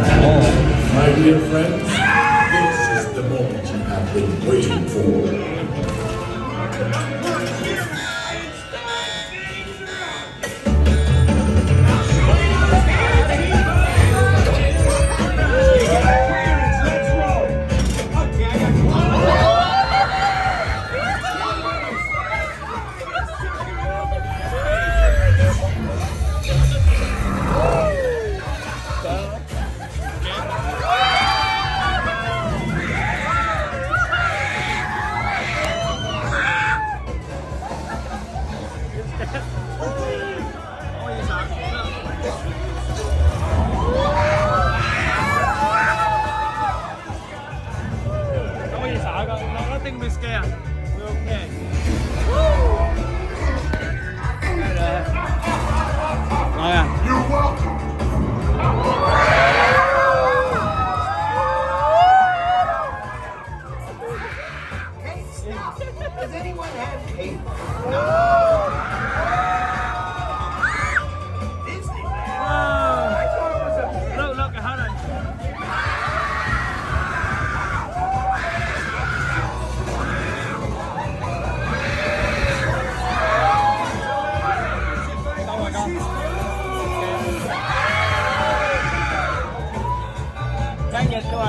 My dear friends, this is the moment you have been waiting for. Yeah.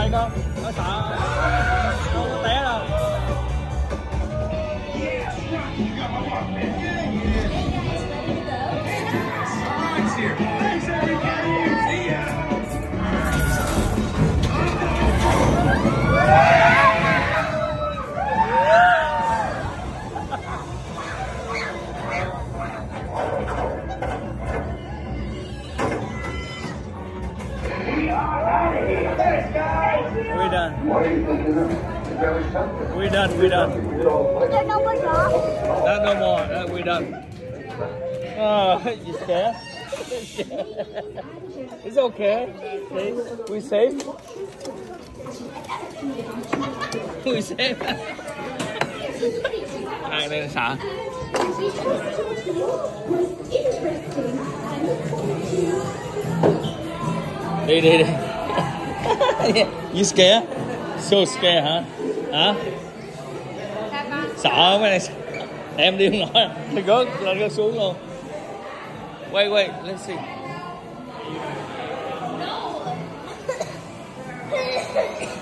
来一个，来啥？We're done, we're done. Not no more, uh, we're done. Oh, you scared? it's okay. We safe? We safe? Này, đây là đi, đi. you scared? So scared hả? Hả? Sợ mấy này Em đi không nổi Thì gớt lên gớt xuống luôn Wait, wait, let's see No